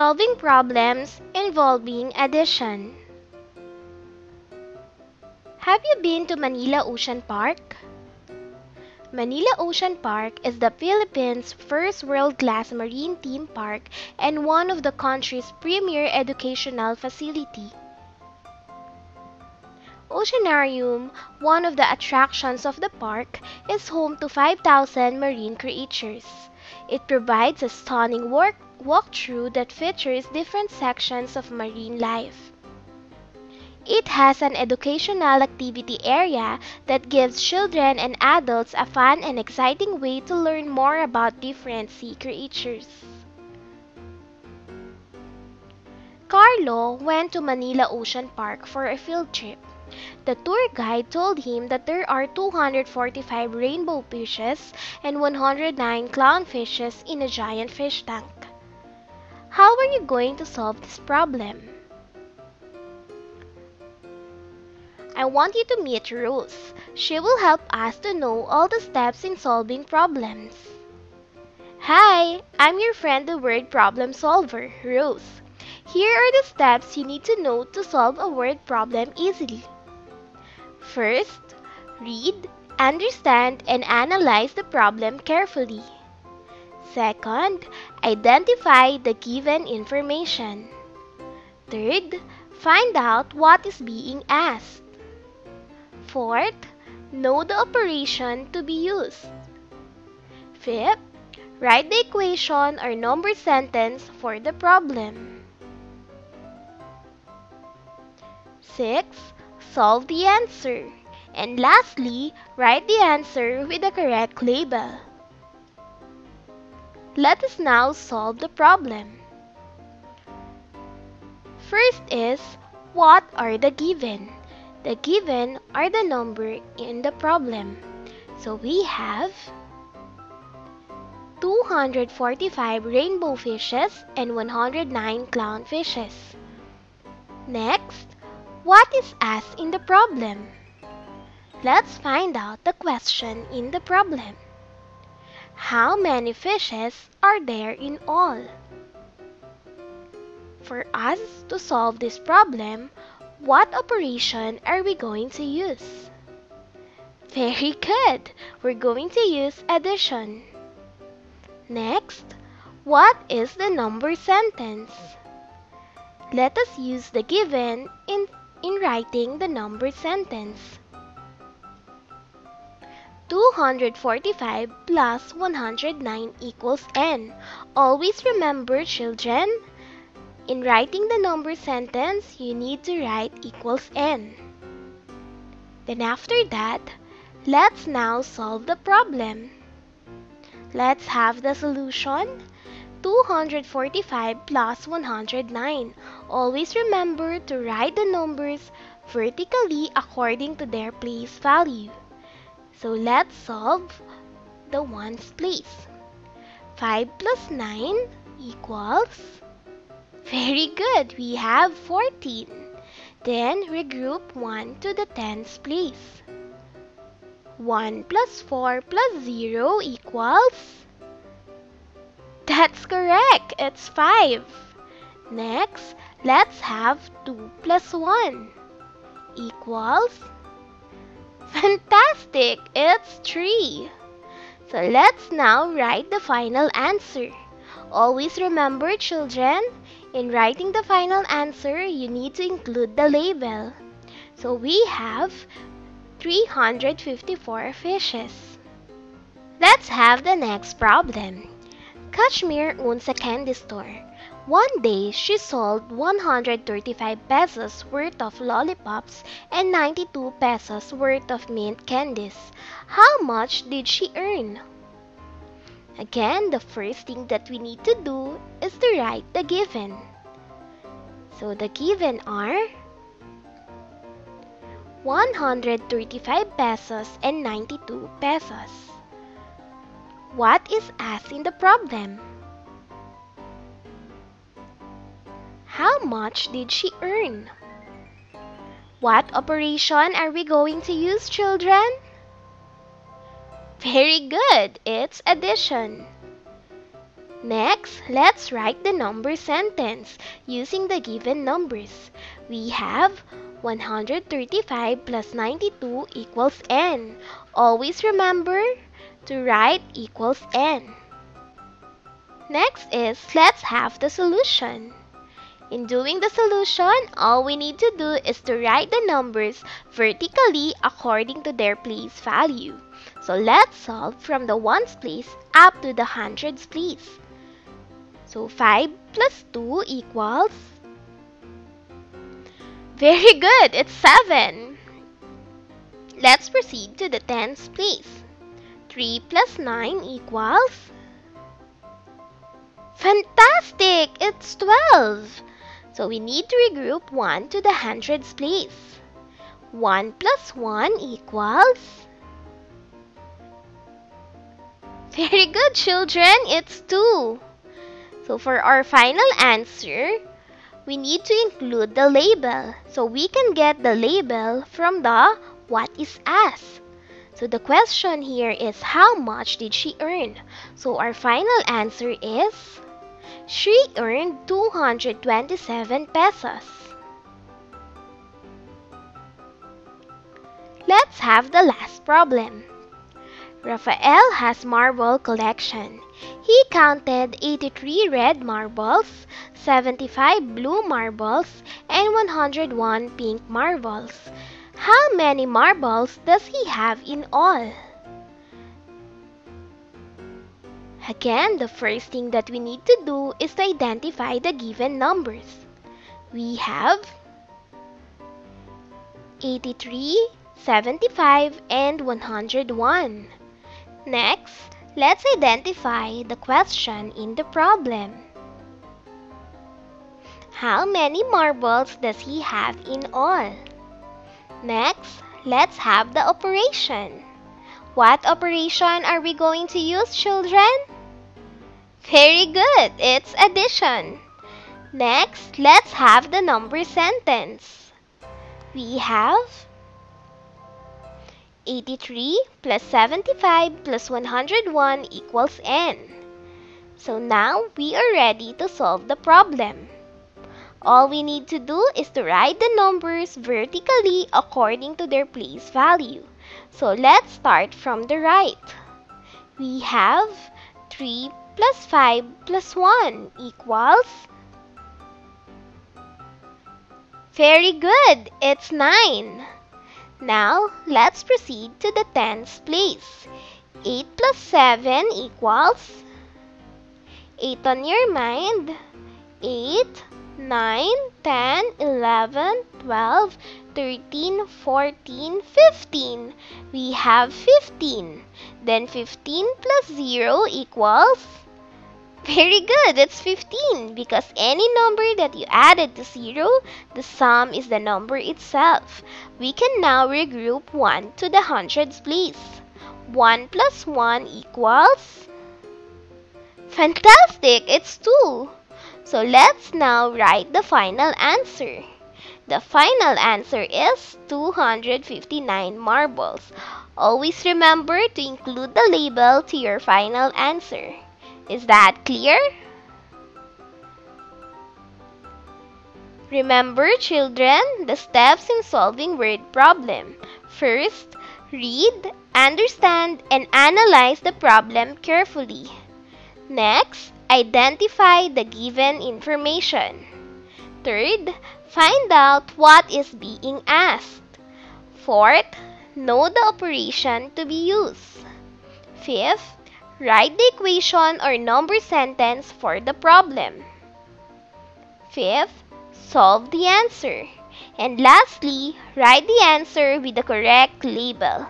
Solving problems involving addition. Have you been to Manila Ocean Park? Manila Ocean Park is the Philippines' first world-class marine theme park and one of the country's premier educational facility. Oceanarium, one of the attractions of the park, is home to 5,000 marine creatures. It provides a stunning work walkthrough that features different sections of marine life. It has an educational activity area that gives children and adults a fun and exciting way to learn more about different sea creatures. Carlo went to Manila Ocean Park for a field trip. The tour guide told him that there are 245 rainbow fishes and 109 clownfishes in a giant fish tank. How are you going to solve this problem? I want you to meet Rose. She will help us to know all the steps in solving problems. Hi, I'm your friend the word problem solver, Rose. Here are the steps you need to know to solve a word problem easily. First, read, understand, and analyze the problem carefully. Second, identify the given information. Third, find out what is being asked. Fourth, know the operation to be used. Fifth, write the equation or number sentence for the problem. Sixth, solve the answer. And lastly, write the answer with the correct label. Let us now solve the problem. First is, what are the given? The given are the number in the problem. So we have 245 rainbow fishes and 109 clown fishes. Next, what is asked in the problem? Let's find out the question in the problem. How many fishes are there in all? For us to solve this problem, what operation are we going to use? Very good! We're going to use addition. Next, what is the number sentence? Let us use the given in, in writing the number sentence. 245 plus 109 equals n. Always remember, children, in writing the number sentence, you need to write equals n. Then after that, let's now solve the problem. Let's have the solution. 245 plus 109. Always remember to write the numbers vertically according to their place value. So let's solve the ones place. 5 plus 9 equals... Very good, we have 14. Then regroup 1 to the tens place. 1 plus 4 plus 0 equals... That's correct, it's 5. Next, let's have 2 plus 1 equals... Fantastic! It's 3. So let's now write the final answer. Always remember, children, in writing the final answer, you need to include the label. So we have 354 fishes. Let's have the next problem. Kashmir owns a candy store. One day, she sold 135 pesos worth of lollipops and 92 pesos worth of mint candies. How much did she earn? Again, the first thing that we need to do is to write the given. So the given are 135 pesos and 92 pesos. What is asked in the problem? How much did she earn? What operation are we going to use, children? Very good, it's addition. Next, let's write the number sentence using the given numbers. We have 135 plus 92 equals n. Always remember to write equals n. Next is, let's have the solution. In doing the solution, all we need to do is to write the numbers vertically according to their place value. So let's solve from the ones place up to the hundreds place. So 5 plus 2 equals... Very good, it's 7. Let's proceed to the tens place. 3 plus 9 equals... Fantastic! It's 12. So we need to regroup 1 to the hundreds place. 1 plus 1 equals... Very good, children. It's 2. So for our final answer, we need to include the label. So we can get the label from the what is asked. So the question here is how much did she earn? So our final answer is she earned 227 pesos. Let's have the last problem. Rafael has marble collection. He counted 83 red marbles, 75 blue marbles, and 101 pink marbles. How many marbles does he have in all? Again, the first thing that we need to do is to identify the given numbers. We have 83, 75, and 101. Next, let's identify the question in the problem. How many marbles does he have in all? Next, let's have the operation. What operation are we going to use, children? Very good, it's addition. Next, let's have the number sentence. We have 83 plus 75 plus 101 equals n. So now we are ready to solve the problem. All we need to do is to write the numbers vertically according to their place value. So let's start from the right. We have 3 plus 5 plus 1 equals Very good, it's 9. Now, let's proceed to the tens place. 8 plus 7 equals 8 on your mind. 8, 9, 10, 11, 12, 13, 14, 15. We have 15. Then 15 plus 0 equals very good, it's 15 because any number that you added to 0, the sum is the number itself. We can now regroup 1 to the hundreds place. 1 plus 1 equals... Fantastic! It's 2. So let's now write the final answer. The final answer is 259 marbles. Always remember to include the label to your final answer. Is that clear? Remember, children, the steps in solving word problem. First, read, understand, and analyze the problem carefully. Next, identify the given information. Third, find out what is being asked. Fourth, know the operation to be used. Fifth, Write the equation or number sentence for the problem. Fifth, solve the answer. And lastly, write the answer with the correct label.